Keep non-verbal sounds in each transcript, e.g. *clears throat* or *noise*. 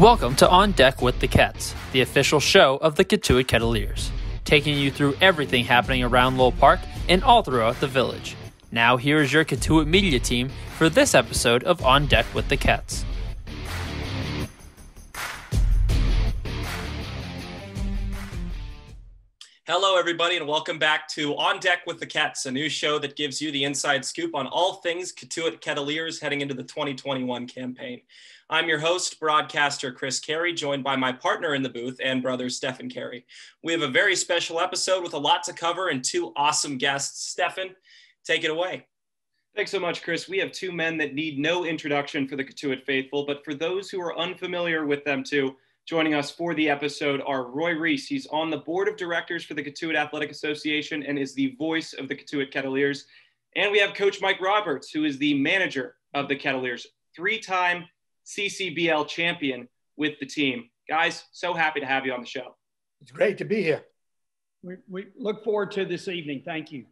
Welcome to On Deck with the Ketts, the official show of the Cotuit Kettleers, taking you through everything happening around Lowell Park and all throughout the village. Now, here is your Cotuit media team for this episode of On Deck with the Ketts. Hello, everybody, and welcome back to On Deck with the Ketts, a new show that gives you the inside scoop on all things Cotuit Kettleers heading into the 2021 campaign. I'm your host, broadcaster Chris Caray, joined by my partner in the booth and brother Stefan Caray. We have a very special episode with a lot to cover and two awesome guests. Stefan, take it away. Thanks so much, Chris. We have two men that need no introduction for the Cotuit faithful, but for those who are unfamiliar with them too, Joining us for the episode are Roy Reiss. He's on the board of directors for the Cotuit Athletic Association and is the voice of the Cotuit Kettleers. And we have Coach Mike Roberts, who is the manager of the Kettleers, three time CCBL champion with the team. Guys, so happy to have you on the show. It's great to be here. We, we look forward to this evening. Thank you.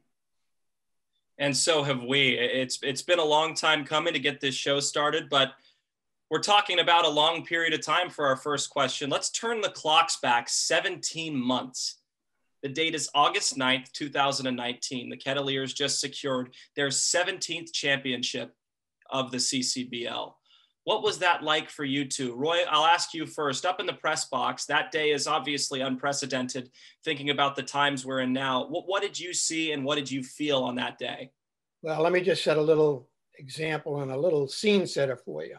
And so have we. It's it's been a long time coming to get this show started, but we're talking about a long period of time for our first question. Let's turn the clocks back 17 months. The date is August 9th, 2019. The Kettleers just secured their 17th championship of the CCBL. What was that like for you two? Roy, I'll ask you first. Up in the press box, that day is obviously unprecedented, thinking about the times we're in now. What, what did you see and what did you feel on that day? Well, let me just set a little example and a little scene setter for you.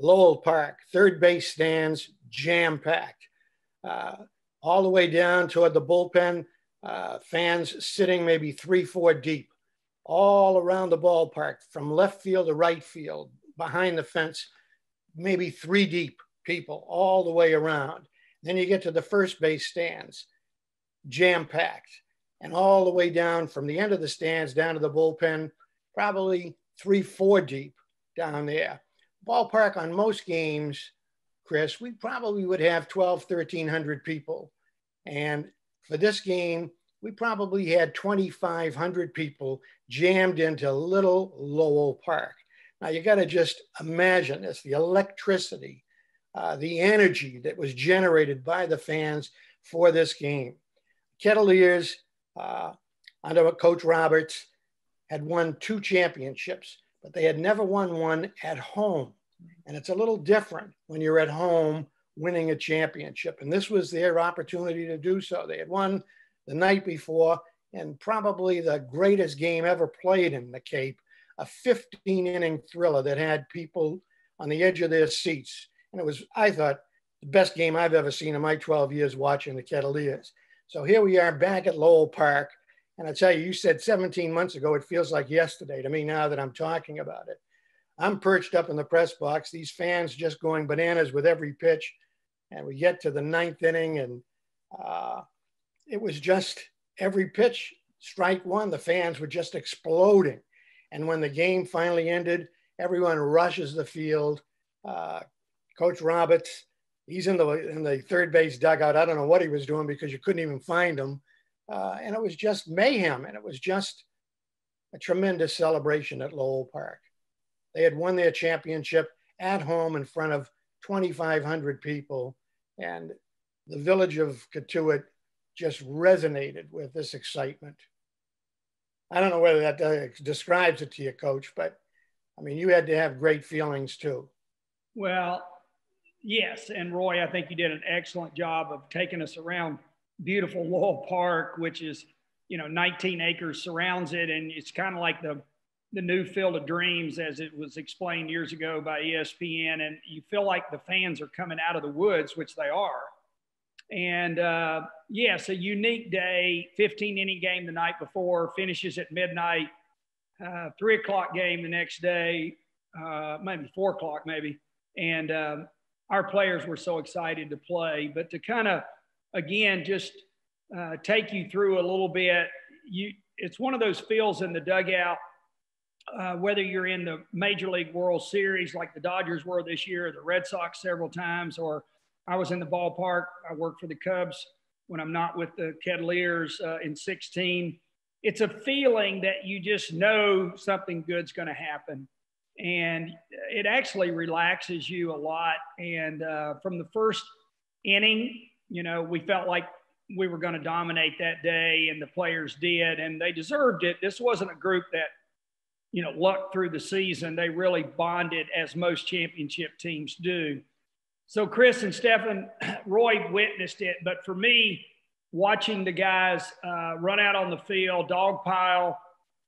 Lowell Park, third base stands jam packed. Uh, all the way down toward the bullpen, uh, fans sitting maybe three, four deep, all around the ballpark, from left field to right field, behind the fence, maybe three deep people all the way around. Then you get to the first base stands, jam packed, and all the way down from the end of the stands down to the bullpen, probably three, four deep down there ballpark on most games, Chris, we probably would have 12, 1300 people. And for this game, we probably had 2,500 people jammed into little Lowell Park. Now you got to just imagine this the electricity, uh, the energy that was generated by the fans for this game. Kettleers, uh, under Coach Roberts, had won two championships, but they had never won one at home. And it's a little different when you're at home winning a championship. And this was their opportunity to do so. They had won the night before and probably the greatest game ever played in the Cape, a 15 inning thriller that had people on the edge of their seats. And it was, I thought, the best game I've ever seen in my 12 years watching the Kettleers. So here we are back at Lowell Park. And I tell you, you said 17 months ago, it feels like yesterday to me now that I'm talking about it. I'm perched up in the press box. These fans just going bananas with every pitch. And we get to the ninth inning, and uh, it was just every pitch, strike one, the fans were just exploding. And when the game finally ended, everyone rushes the field. Uh, Coach Roberts, he's in the in the third base dugout. I don't know what he was doing because you couldn't even find him. Uh, and it was just mayhem, and it was just a tremendous celebration at Lowell Park. They had won their championship at home in front of 2,500 people. And the village of Cotuit just resonated with this excitement. I don't know whether that describes it to you, coach, but I mean, you had to have great feelings too. Well, yes. And Roy, I think you did an excellent job of taking us around beautiful Lowell Park, which is, you know, 19 acres surrounds it. And it's kind of like the the new field of dreams as it was explained years ago by espn and you feel like the fans are coming out of the woods which they are and uh, yes a unique day 15 inning game the night before finishes at midnight uh, three o'clock game the next day uh, maybe four o'clock maybe. And um, our players were so excited to play. But to kind of again just uh, take you through a little bit you it's one of those feels in the dugout uh, whether you're in the Major League World Series like the Dodgers were this year, the Red Sox several times, or I was in the ballpark. I worked for the Cubs when I'm not with the Kettleers uh, in 16. It's a feeling that you just know something good's going to happen. and it actually relaxes you a lot. And uh, from the first inning, you know, we felt like we were going to dominate that day, and the players did, and they deserved it. This wasn't a group that, you know, lucked through the season. They really bonded as most championship teams do. So Chris and Stefan, *clears throat* Roy witnessed it, but for me, watching the guys uh, run out on the field, dog pile.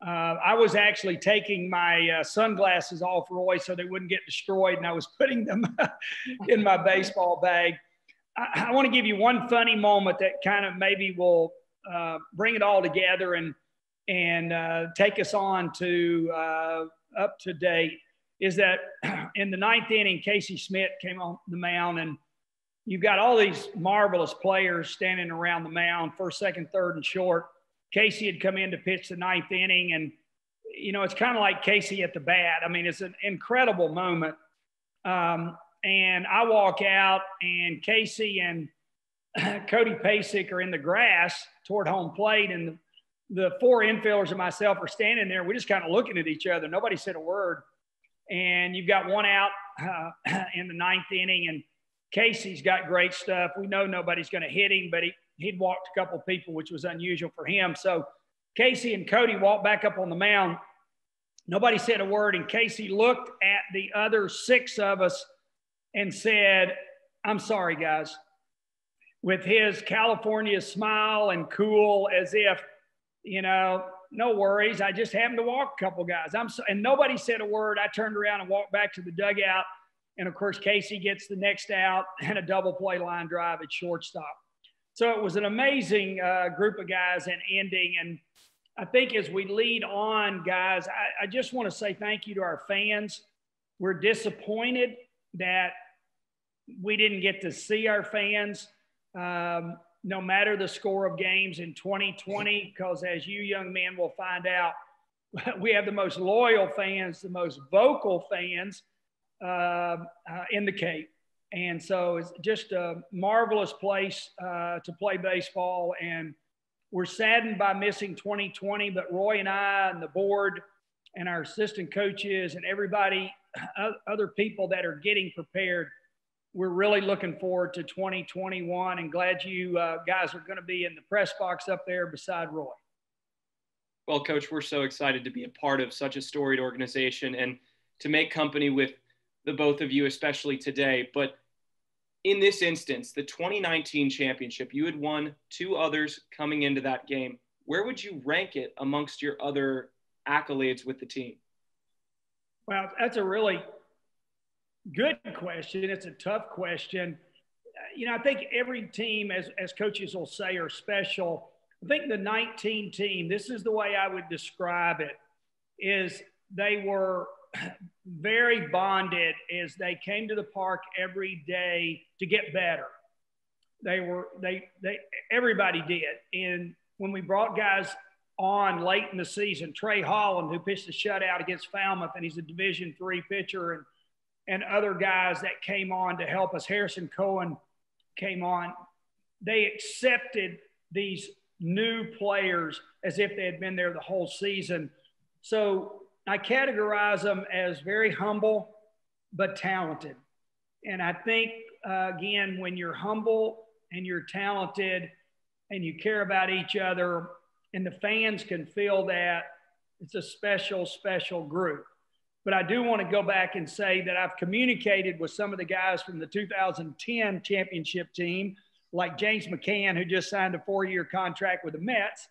Uh, I was actually taking my uh, sunglasses off Roy so they wouldn't get destroyed, and I was *laughs* putting them *laughs* in my baseball bag. I, I want to give you one funny moment that kind of maybe will uh, bring it all together and and uh, take us on to uh, up to date. Is that *clears throat* in the ninth inning, Casey Schmitt came on the mound and you've got all these marvelous players standing around the mound, first, second, third, and short. Casey had come in to pitch the ninth inning, and you know it's kind of like Casey at the bat. I mean, it's an incredible moment. Um, and I walk out, and Casey and *clears throat* Cody Pasek are in the grass toward home plate, and the, the four infielders and myself are standing there. We're just kind of looking at each other. Nobody said a word. And you've got one out uh, *clears throat* in the ninth inning, and Casey's got great stuff. We know nobody's going to hit him, but he, he'd walked a couple people, which was unusual for him. So Casey and Cody walked back up on the mound. Nobody said a word, and Casey looked at the other six of us and said, I'm sorry, guys, with his California smile and cool as if, you know, no worries. I just happened to walk a couple guys. I'm so, and nobody said a word. I turned around and walked back to the dugout and of course, Casey gets the next out *laughs* and a double play line drive at shortstop. So it was an amazing uh, group of guys and ending. And I think as we lead on, guys, I, I just want to say thank you to our fans. We're disappointed that we didn't get to see our fans, um, no matter the score of games in 2020, because as you young men will find out, *laughs* we have the most loyal fans, the most vocal fans uh, uh, in the Cape. And so it's just a marvelous place uh, to play baseball. And we're saddened by missing 2020, but Roy and I and the board and our assistant coaches and everybody, *clears throat* other people that are getting prepared, we're really looking forward to 2021 and glad you uh, guys are going to be in the press box up there beside Roy. Well, Coach, we're so excited to be a part of such a storied organization and to make company with the both of you, especially today. But in this instance, the 2019 championship, you had won two others coming into that game. Where would you rank it amongst your other accolades with the team? Well, that's a really good question. It's a tough question. Uh, you know, I think every team, as, as coaches will say, are special. I think the 19 team, this is the way I would describe it, is they were *clears throat* very bonded as they came to the park every day to get better. They were they they everybody did. And when we brought guys on late in the season, Trey Holland, who pitched a shutout against Falmouth, and he's a Division three pitcher, and and other guys that came on to help us. Harrison Cohen came on. They accepted these new players as if they had been there the whole season. So I categorize them as very humble but talented. And I think, uh, again, when you're humble and you're talented and you care about each other, and the fans can feel that, it's a special, special group. But I do want to go back and say that I've communicated with some of the guys from the 2010 championship team, like James McCann, who just signed a four year contract with the Mets.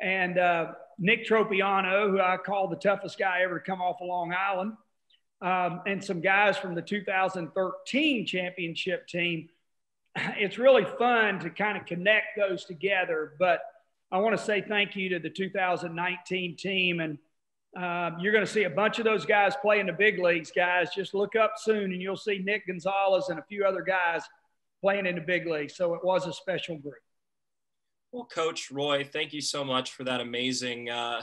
And uh, Nick Tropeano, who I call the toughest guy ever to come off of Long Island, um, and some guys from the 2013 championship team. *sighs* It's really fun to kind of connect those together. But I want to say thank you to the 2019 team. And uh, you're going to see a bunch of those guys play in the big leagues, guys. Just look up soon and you'll see Nick Gonzales and a few other guys playing in the big leagues. So it was a special group. Well, Coach Roy, thank you so much for that amazing uh,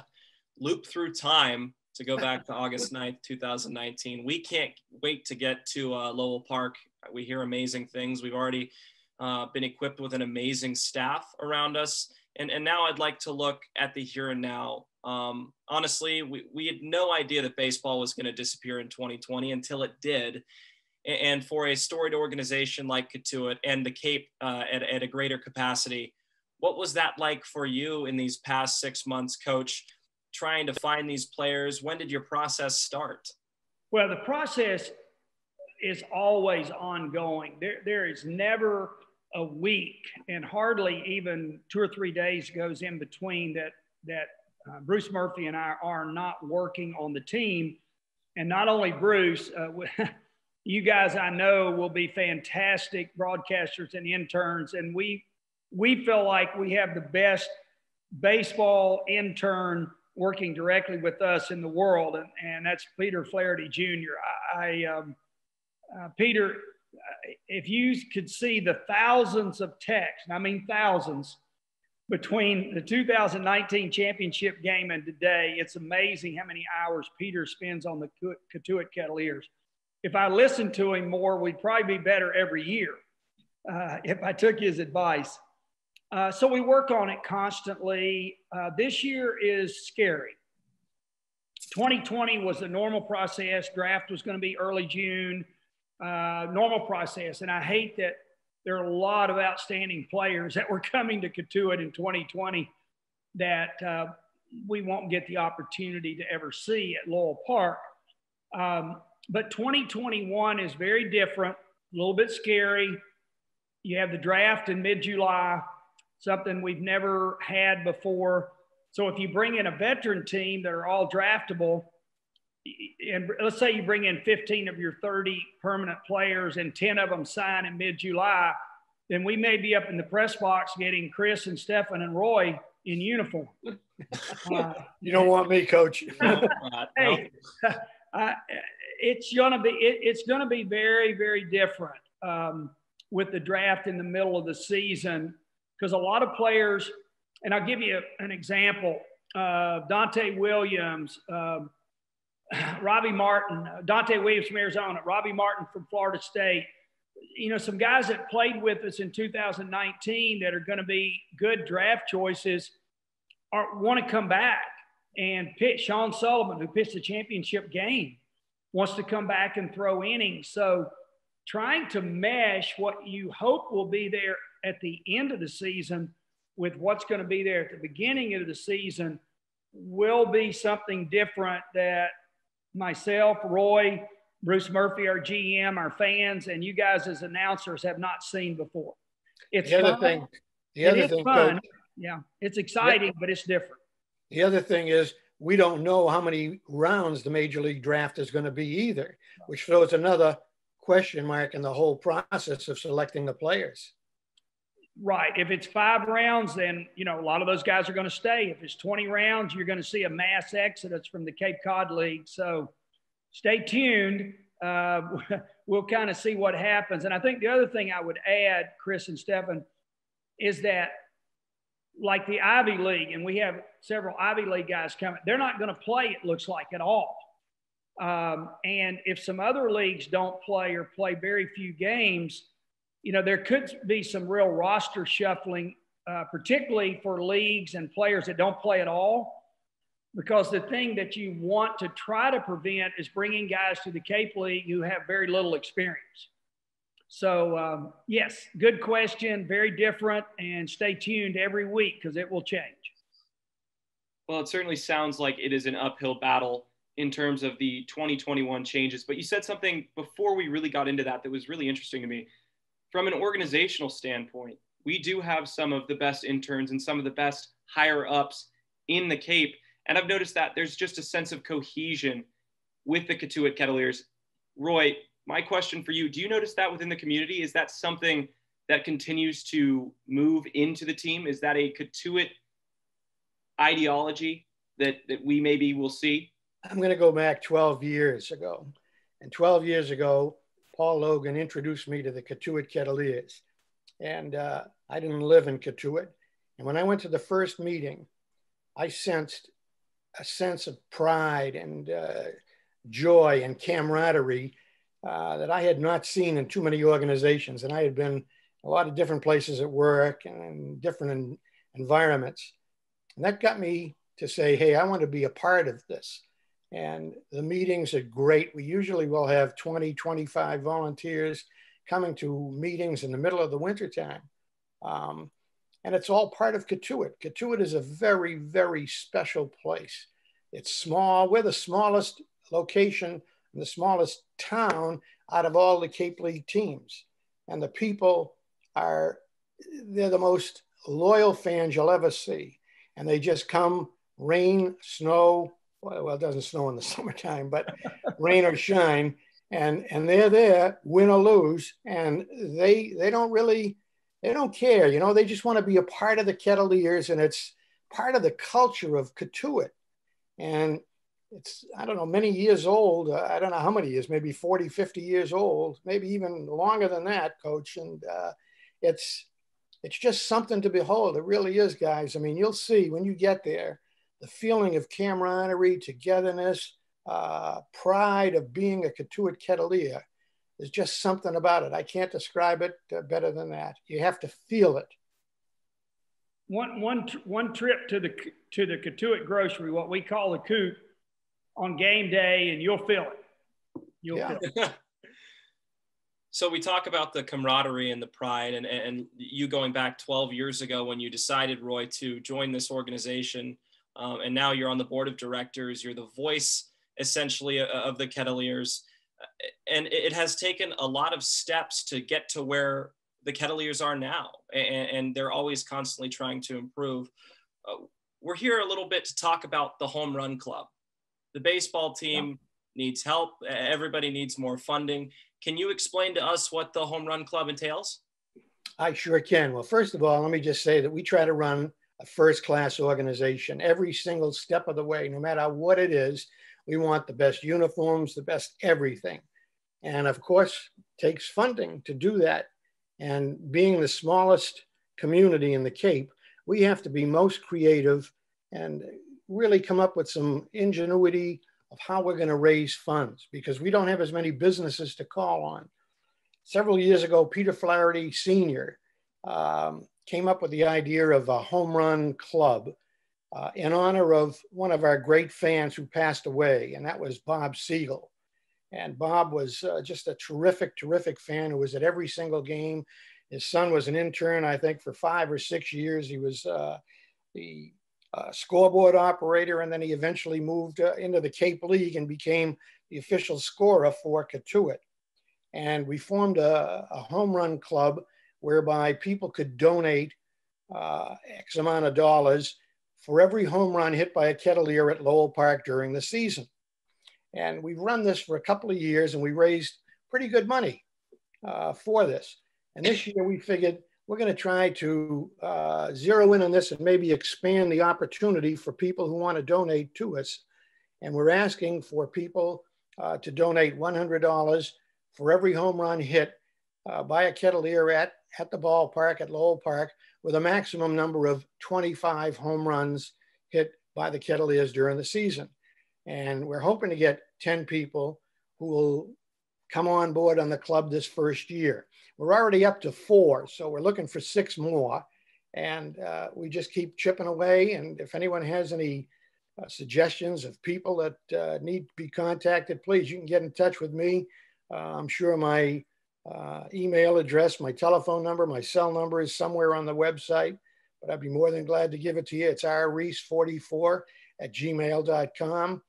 loop through time to go back to August *laughs* 9th, 2019. We can't wait to get to uh, Lowell Park. We hear amazing things. We've already uh, been equipped with an amazing staff around us. And, and now I'd like to look at the here and now. Um, honestly, we, we had no idea that baseball was going to disappear in 2020 until it did. And for a storied organization like Cotuit and the Cape uh, at, at a greater capacity, what was that like for you in these past six months, Coach, trying to find these players? When did your process start? Well, the process is always ongoing. There, there is never a week and hardly even two or three days goes in between that that uh, Bruce Murphy and I are not working on the team. And not only Bruce, uh, *laughs* you guys I know will be fantastic broadcasters and interns, and we we feel like we have the best baseball intern working directly with us in the world, and, and that's Peter Flaherty Jr. I, I um, uh, Peter, if you could see the thousands of texts, I mean thousands, between the 2019 championship game and today, it's amazing how many hours Peter spends on the Cotuit Kettleers. If I listened to him more, we'd probably be better every year uh, if I took his advice. Uh, so we work on it constantly. Uh, this year is scary. 2020 was the normal process. Draft was going to be early June, uh, normal process. And I hate that there are a lot of outstanding players that were coming to Cotuit in 2020 that uh, we won't get the opportunity to ever see at Lowell Park. Um, but 2021 is very different, a little bit scary. You have the draft in mid July something we've never had before. So if you bring in a veteran team that are all draftable, and let's say you bring in 15 of your 30 permanent players and 10 of them sign in mid July, then we may be up in the press box getting Chris and Stefan and Roy in uniform. *laughs* Uh, you don't want me, coach. *laughs* hey, *laughs* uh, it's gonna be it, it's gonna be very very different um, with the draft in the middle of the season because a lot of players, and I'll give you an example uh, Dante Williams, uh, *clears throat* Robbie Martin, uh, Dante Williams from Arizona, Robbie Martin from Florida State. You know, some guys that played with us in 2019 that are going to be good draft choices are want to come back and pitch. Sean Sullivan, who pitched the championship game, wants to come back and throw innings. So, trying to mesh what you hope will be there at the end of the season with what's going to be there at the beginning of the season will be something different that myself, Roy, Bruce Murphy, our GM, our fans, and you guys as announcers have not seen before. It's the other fun. thing. The It other is thing, fun. Coach, Yeah, it's exciting, but it's different. the other thing is we don't know how many rounds the major league draft is going to be either, which throws another question mark in the whole process of selecting the players. Right. If it's five rounds, then you know a lot of those guys are going to stay. If it's 20 rounds, you're going to see a mass exodus from the Cape Cod League. So stay tuned. Uh, *laughs* we'll kind of see what happens. And I think the other thing I would add, Chris and Stefan, is that like the Ivy League, and we have several Ivy League guys coming, they're not going to play, it looks like, at all. Um, and if some other leagues don't play or play very few games, you know, there could be some real roster shuffling, uh, particularly for leagues and players that don't play at all. Because the thing that you want to try to prevent is bringing guys to the Cape League who have very little experience. So, um, yes, good question, very different, and stay tuned every week because it will change. Well, it certainly sounds like it is an uphill battle in terms of the 2021 changes. But you said something before we really got into that that was really interesting to me. From an organizational standpoint, we do have some of the best interns and some of the best higher ups in the Cape. And I've noticed that there's just a sense of cohesion with the Cotuit Kettleers. Roy, my question for you do you notice that within the community? Is that something that continues to move into the team? Is that a Cotuit ideology that, that we maybe will see? I'm going to go back 12 years ago. And 12 years ago, Paul Logan introduced me to the Cotuit Kettleers. And uh, I didn't live in Cotuit. And when I went to the first meeting, I sensed a sense of pride and uh, joy and camaraderie uh, that I had not seen in too many organizations. And I had been a lot of different places at work and different en- environments. And that got me to say, hey, I want to be a part of this. And the meetings are great. We usually will have 20, 25 volunteers coming to meetings in the middle of the wintertime. Um, and it's all part of Cotuit. Cotuit is a very, very special place. It's small. We're the smallest location, and the smallest town out of all the Cape League teams. And the people are, they're the most loyal fans you'll ever see. And they just come rain, snow, well, it doesn't snow in the *laughs* summertime, but rain or shine, and and they're there, win or lose, and they they don't really they don't care, you know. They just want to be a part of the Kettleers, and it's part of the culture of Cotuit, and it's I don't know many years old. Uh, I don't know how many years, maybe 40, 50 years old, maybe even longer than that, Coach. And uh, it's it's just something to behold. It really is, guys. I mean, you'll see when you get there the feeling of camaraderie, togetherness, uh, pride of being a Cotuit Kettleer. There's just something about it. I can't describe it uh, better than that. You have to feel it. One, one, one trip to the to the Cotuit grocery, what we call the coop, on game day, and you'll feel it. You'll yeah. feel it. *laughs* so we talk about the camaraderie and the pride, and and you going back 12 years ago when you decided, Roy, to join this organization um, and now you're on the board of directors. You're the voice essentially of the Kettleers. And it has taken a lot of steps to get to where the Kettleers are now. And, and they're always constantly trying to improve. Uh, we're here a little bit to talk about the home run club. The baseball team yeah. needs help. Everybody needs more funding. Can you explain to us what the home run club entails? I sure can. Well, first of all, let me just say that we try to run a first class organization every single step of the way, no matter what it is. We want the best uniforms, the best everything. And of course, takes funding to do that. And being the smallest community in the Cape, we have to be most creative and really come up with some ingenuity of how we're going to raise funds because we don't have as many businesses to call on. Several years ago, Peter Flaherty Sr. Um, came up with the idea of a home run club uh, in honor of one of our great fans who passed away, and that was Bob Siegel. And Bob was uh, just a terrific, terrific fan who was at every single game. His son was an intern, I think, for five or six years. He was uh, the uh, scoreboard operator, and then he eventually moved uh, into the Cape League and became the official scorer for Cotuit. And we formed a, a home run club whereby people could donate uh, X amount of dollars for every home run hit by a Kettleer at Lowell Park during the season. And we've run this for a couple of years and we raised pretty good money uh, for this. And this year we figured we're going to try to uh, zero in on this and maybe expand the opportunity for people who want to donate to us. And we're asking for people uh, to donate $100 for every home run hit uh, by a Kettleer at at the ballpark at Lowell Park with a maximum number of 25 home runs hit by the Kettleers during the season. And we're hoping to get 10 people who will come on board on the club this first year. We're already up to four, so we're looking for six more. And uh, we just keep chipping away. And if anyone has any uh, suggestions of people that uh, need to be contacted, please, you can get in touch with me. Uh, I'm sure my uh, email address, my telephone number, my cell number is somewhere on the website, but I'd be more than glad to give it to you. It's rreese44 at gmail.com.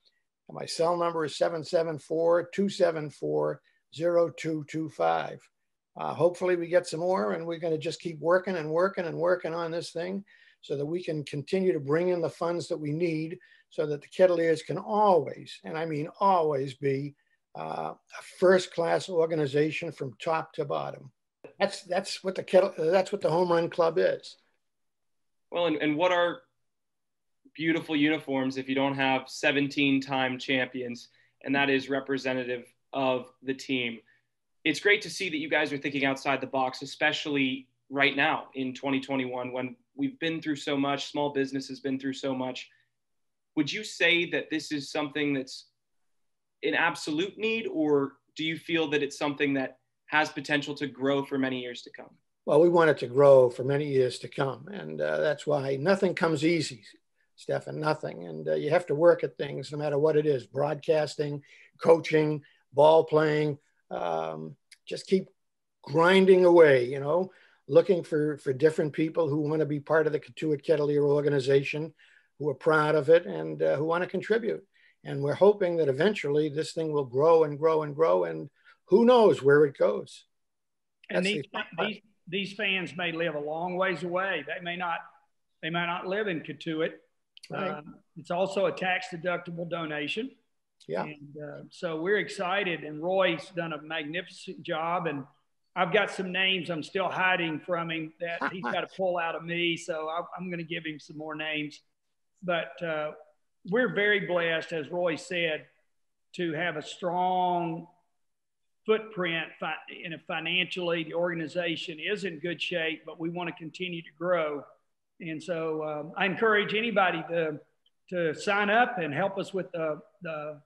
And my cell number is 774 274 0225. Uh, hopefully, we get some more, and we're going to just keep working and working and working on this thing so that we can continue to bring in the funds that we need so that the Kettleers can always, and I mean always, be uh, a first class organization from top to bottom. That's that's what the kettle, that's what the home run club is. Well, and, and what are beautiful uniforms if you don't have 17 time champions, and that is representative of the team. It's great to see that you guys are thinking outside the box, especially right now in 2021 when we've been through so much, small business has been through so much. Would you say that this is something that's an absolute need, or do you feel that it's something that has potential to grow for many years to come? Well, we want it to grow for many years to come, and uh, that's why nothing comes easy. Stefan, nothing. And uh, you have to work at things no matter what it is broadcasting, coaching, ball playing. Um, just keep grinding away, you know, looking for, for different people who want to be part of the Cotuit Kettleer organization, who are proud of it, and uh, who want to contribute. And we're hoping that eventually this thing will grow and grow and grow. And who knows where it goes. And these, these, these fans may live a long ways away. They may not, they may not live in Cotuit. Right. Um, it's also a tax deductible donation. Yeah. And uh, so we're excited, and Roy's done a magnificent job. And I've got some names I'm still hiding from him that he's *laughs* got to pull out of me. So I'm going to give him some more names. But uh, we're very blessed, as Roy said, to have a strong footprint in a financially the organization is in good shape but we want to continue to grow. And so um, i encourage anybody to to sign up and help us with the, the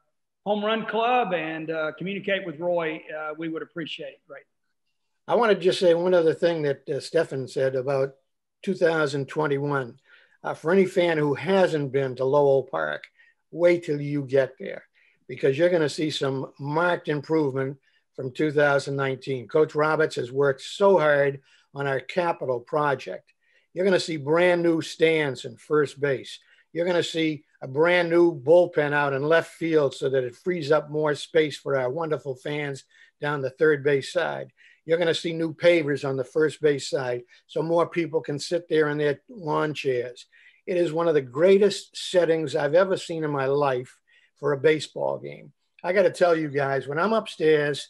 home run club and uh, communicate with roy. Uh, we would appreciate it. Great. I want to just say one other thing that uh, stefan said about 2021 uh, for any fan who hasn't been to lowell park wait till you get there because you're going to see some marked improvement from 2019. Coach Roberts has worked so hard on our capital project. You're going to see brand new stands in first base. You're going to see a brand new bullpen out in left field so that it frees up more space for our wonderful fans down the third base side. You're going to see new pavers on the first base side so more people can sit there in their lawn chairs. It is one of the greatest settings I've ever seen in my life for a baseball game. I got to tell you guys, when I'm upstairs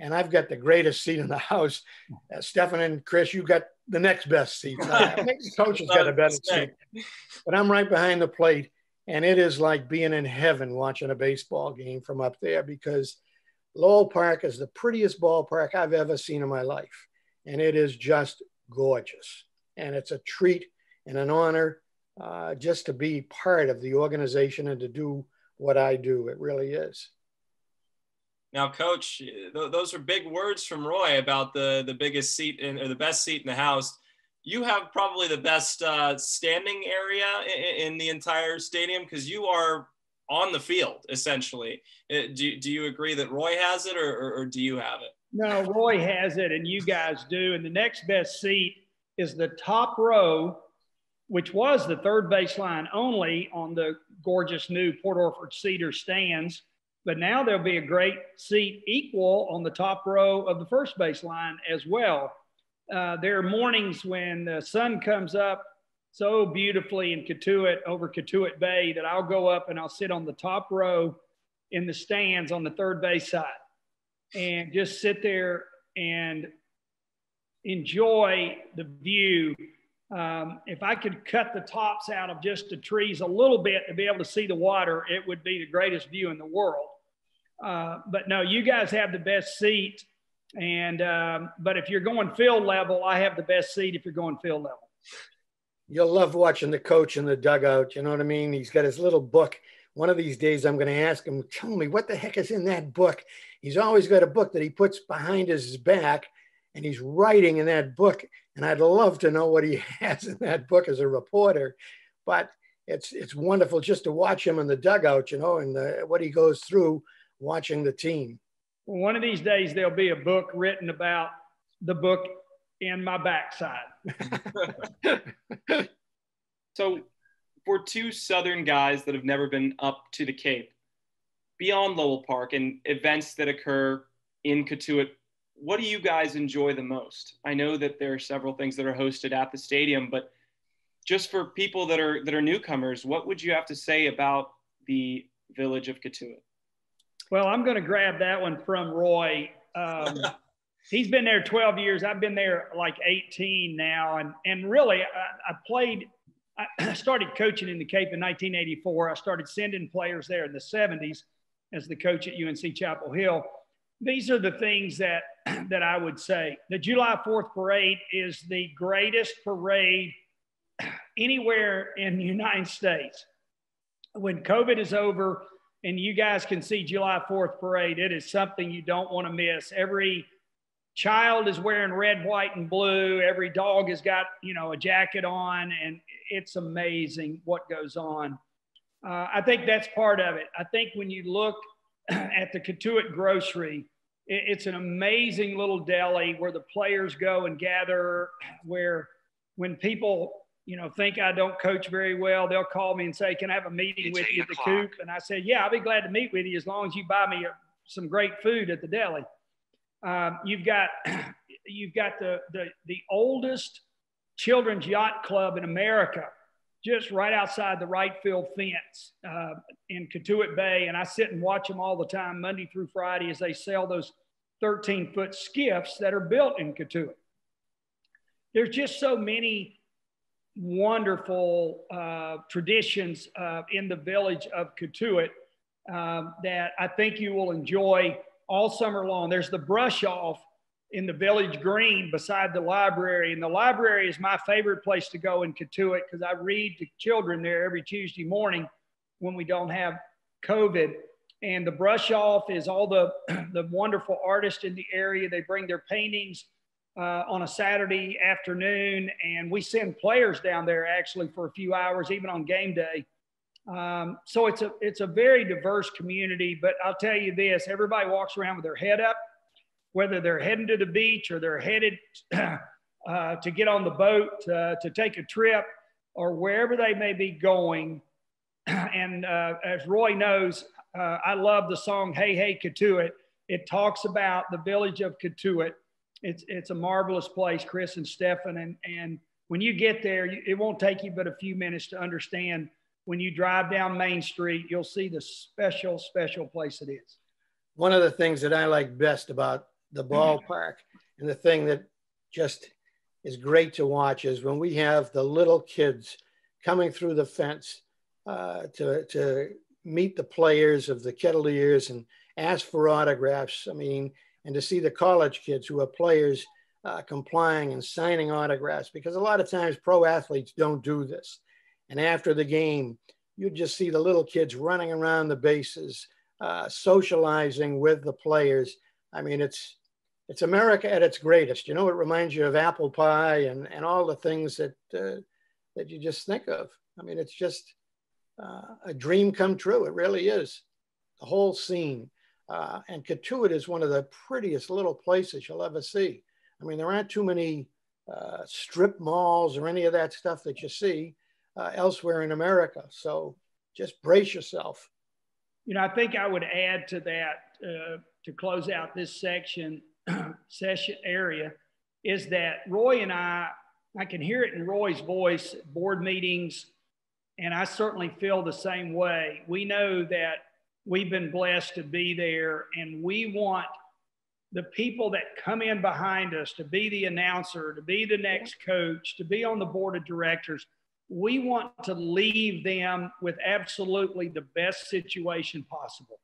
and I've got the greatest seat in the house. Uh, Stefan and Chris, you got the next best seat. *laughs* I think the coach has got a better seat, but I'm right behind the plate, and it is like being in heaven watching a baseball game from up there because Lowell Park is the prettiest ballpark I've ever seen in my life, and it is just gorgeous. And it's a treat and an honor uh, just to be part of the organization and to do what I do. It really is. Now, Coach, th- those are big words from Roy about the the biggest seat in, or the best seat in the house. You have probably the best uh, standing area in, in, the entire stadium because you are on the field essentially. Uh, do, do you agree that Roy has it, or, or, or do you have it? No, Roy has it, and you guys do. And the next best seat is the top row, which was the third baseline only on the gorgeous new Port Orford Cedar stands but now there'll be a great seat equal on the top row of the first baseline as well. Uh, there are mornings when the sun comes up so beautifully in Cotuit over Cotuit Bay that I'll go up and I'll sit on the top row in the stands on the third base side and just sit there and enjoy the view um, if I could cut the tops out of just the trees a little bit to be able to see the water, it would be the greatest view in the world. Uh, but no, you guys have the best seat. And, um, but if you're going field level, I have the best seat if you're going field level. You'll love watching the coach in the dugout. You know what I mean? He's got his little book. One of these days, I'm going to ask him, tell me what the heck is in that book. He's always got a book that he puts behind his back and he's writing in that book. And I'd love to know what he *laughs* has in that book as a reporter. But it's it's wonderful just to watch him in the dugout, you know, and the, what he goes through watching the team. Well, one of these days there'll be a book written about the book in my backside. *laughs* so, for two Southern guys that have never been up to the Cape, beyond Lowell Park and events that occur in Cotuit what do you guys enjoy the most? I know that there are several things that are hosted at the stadium, but just for people that are that are newcomers, what would you have to say about the village of Cotuit? Well, I'm going to grab that one from Roy. Um, *laughs* he's been there 12 years. I've been there like 18 now, and and really, I, I played. I *clears throat* started coaching in the Cape in 1984. I started sending players there in the 70s as the coach at UNC Chapel Hill these are the things that *clears throat* that I would say. The July 4th parade is the greatest parade *clears throat* anywhere in the United States. When COVID is over and you guys can see July 4th parade, it is something you don't want to miss. Every child is wearing red, white, and blue. Every dog has got, you know, a jacket on, and it's amazing what goes on. Uh, I think that's part of it. I think when you look *clears throat* at the Cotuit Grocery, it, it's an amazing little deli where the players go and gather. Where when people you know think I don't coach very well, they'll call me and say, "Can I have a meeting it's with you at the coop?" And I said, "Yeah, I'll be glad to meet with you as long as you buy me a, some great food at the deli." Um, you've got *clears throat* you've got the, the the oldest children's yacht club in America just right outside the right field fence uh, in Cotuit Bay. And I sit and watch them all the time, Monday through Friday, as they sell those 13 foot skiffs that are built in Cotuit. There's just so many wonderful uh, traditions uh, in the village of Cotuit um, that I think you will enjoy all summer long. There's the brush off in the village green beside the library. And the library is my favorite place to go in Cotuit because I read to children there every Tuesday morning when we don't have COVID. And the brush off is all the, *clears throat* the wonderful artists in the area. They bring their paintings uh, on a Saturday afternoon, and we send players down there actually for a few hours, even on game day. Um, so it's a it's a very diverse community. But I'll tell you this: everybody walks around with their head up whether they're heading to the beach or they're headed *clears throat* uh, to get on the boat uh, to take a trip or wherever they may be going. *clears throat* and uh, as Roy knows, uh, I love the song Hey Hey Cotuit. It talks about the village of Cotuit. It's, it's a marvelous place, Chris and Stefan. And, and when you get there, it won't take you but a few minutes to understand. When you drive down Main Street, you'll see the special, special place it is. One of the things that I like best about the ballpark. And the thing that just is great to watch is when we have the little kids coming through the fence uh, to, to meet the players of the Kettleers and ask for autographs. I mean, and to see the college kids who are players uh, complying and signing autographs because a lot of times pro athletes don't do this. And after the game, you just see the little kids running around the bases, uh, socializing with the players. I mean, it's it's America at its greatest. You know, it reminds you of apple pie and, and all the things that uh, that you just think of. I mean, it's just uh, a dream come true. It really is. The whole scene. Uh, and Cotuit is one of the prettiest little places you'll ever see. I mean, there aren't too many uh, strip malls or any of that stuff that you see uh, elsewhere in America. So just brace yourself. You know, I think I would add to that uh, to close out this section *clears throat* session area is that Roy and I, I can hear it in Roy's voice, board meetings, and I certainly feel the same way. We know that we've been blessed to be there, and we want the people that come in behind us to be the announcer, to be the next coach, to be on the board of directors. We want to leave them with absolutely the best situation possible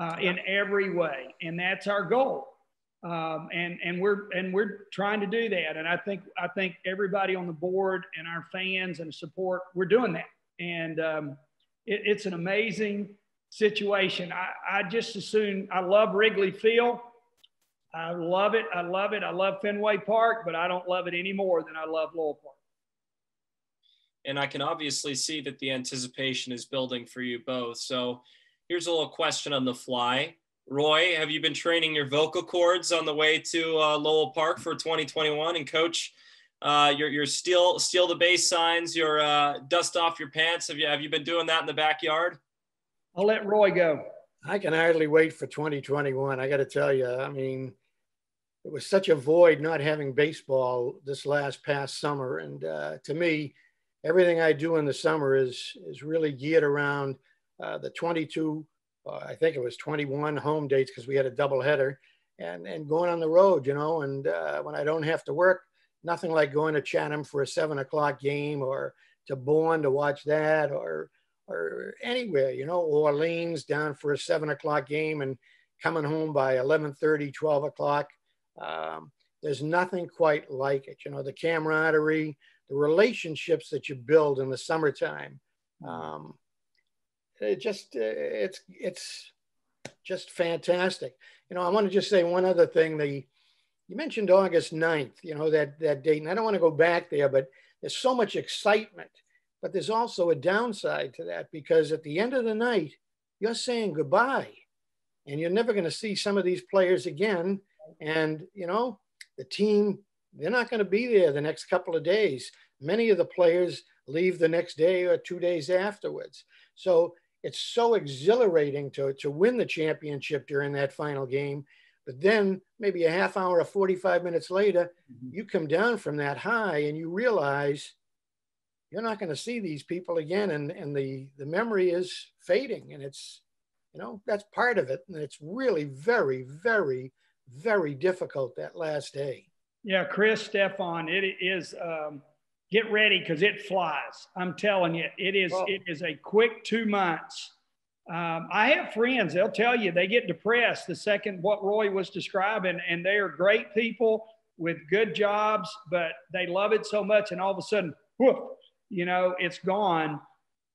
uh, in every way. And that's our goal um, and and we're and we're trying to do that. And I think I think everybody on the board and our fans and support, we're doing that. And um, it, it's an amazing situation. I, I just as soon I love Wrigley Field. I love it. I love it. I love Fenway Park, but I don't love it any more than I love Lowell Park. And I can obviously see that the anticipation is building for you both. So here's a little question on the fly Roy, have you been training your vocal cords on the way to uh, Lowell Park for 2021? And coach, uh, your your steal steal the base signs, your uh, dust off your pants. Have you have you been doing that in the backyard? I'll let Roy go. I can hardly wait for 2021. I got to tell you, I mean, it was such a void not having baseball this last past summer, and uh, to me, everything I do in the summer is is really geared around uh, the 22 uh, I think it was 21 home dates because we had a double header and, and going on the road, you know, and uh, when I don't have to work, nothing like going to Chatham for a seven o'clock game or to Bourne to watch that or, or anywhere, you know, Orleans down for a seven o'clock game and coming home by 1130, 12 o'clock. Um, there's nothing quite like it. You know, the camaraderie, the relationships that you build in the summertime. Um, it just it's it's just fantastic. You know, I want to just say one other thing. The you mentioned August 9th, you know, that, that date. And I don't want to go back there, but there's so much excitement. But there's also a downside to that because at the end of the night, you're saying goodbye and you're never going to see some of these players again. And, you know, the team, they're not going to be there the next couple of days. Many of the players leave the next day or two days afterwards. So it's so exhilarating to, to win the championship during that final game. But then maybe a half hour or 45 minutes later, mm-hmm. you come down from that high and you realize you're not going to see these people again. And, and the, the memory is fading. And it's, you know, that's part of it. And it's really very, very, very difficult that last day. Yeah, Chris, Stefan, it is. Um, get ready because it flies. I'm telling you, it is. Well, it is a quick two months. Um, I have friends. They'll tell you they get depressed the second what Roy was describing, and they are great people with good jobs, but they love it so much, and all of a sudden, whoop, you know, it's gone.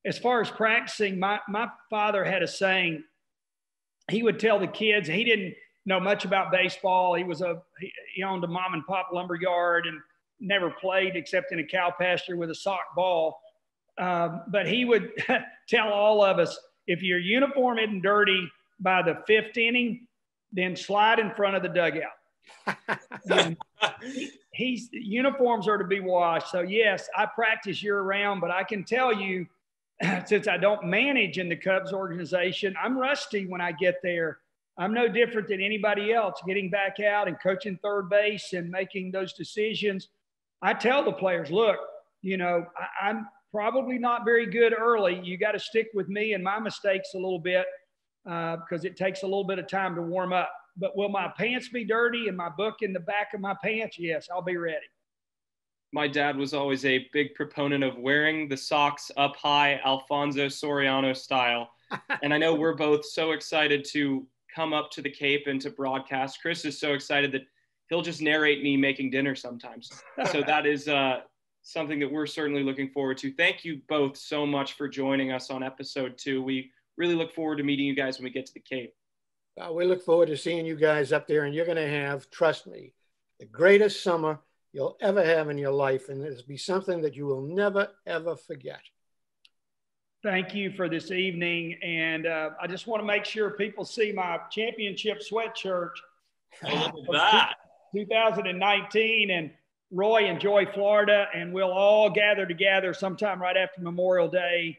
As far as practicing, my my father had a saying. He would tell the kids. He didn't know much about baseball. He was a he, he owned a mom and pop lumber yard and never played except in a cow pasture with a sock ball. Um, but he would *laughs* tell all of us if your uniform isn't dirty by the fifth inning, then slide in front of the dugout. *laughs* he's uniforms are to be washed. So yes, I practice year round, but I can tell you, *clears throat* since I don't manage in the Cubs organization, I'm rusty when I get there. I'm no different than anybody else getting back out and coaching third base and making those decisions. I tell the players, look, you know, I, am probably not very good early. You got to stick with me and my mistakes a little bit because uh, it takes a little bit of time to warm up. But will my pants be dirty and my book in the back of my pants? Yes, I'll be ready. My dad was always a big proponent of wearing the socks up high, Alfonso Soriano style. *laughs* and I know we're both so excited to come up to the Cape and to broadcast. Chris is so excited that he'll just narrate me making dinner sometimes. so that is uh, something that we're certainly looking forward to. Thank you both so much for joining us on episode two. We really look forward to meeting you guys when we get to the Cape. Uh, we look forward to seeing you guys up there, and you're going to have, trust me, the greatest summer you'll ever have in your life, and it'll be something that you will never ever forget. Thank you for this evening, and uh, I just want to make sure people see my championship sweatshirt. Look at that. 2019 and Roy enjoy Florida and we'll all gather together sometime right after Memorial Day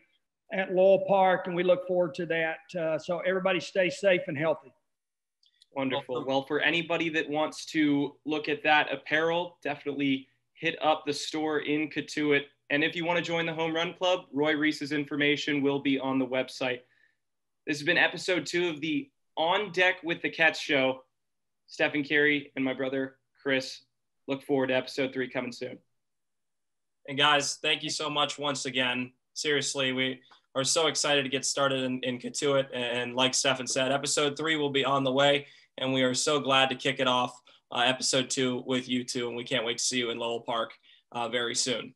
at Lowell Park and we look forward to that. Uh, so everybody stay safe and healthy. Wonderful. Well, for anybody that wants to look at that apparel, definitely hit up the store in Cotuit. And if you want to join the Home Run Club, Roy Reiss's information will be on the website. This has been episode two of the On Deck with the Ketts show. Stefan Caray and my brother Chris. Look forward to episode three coming soon. And guys, thank you so much once again. Seriously, we are so excited to get started in, in Cotuit. And like Stephen said, episode three will be on the way. And we are so glad to kick it off uh, episode two with you two. And we can't wait to see you in Lowell Park uh, very soon.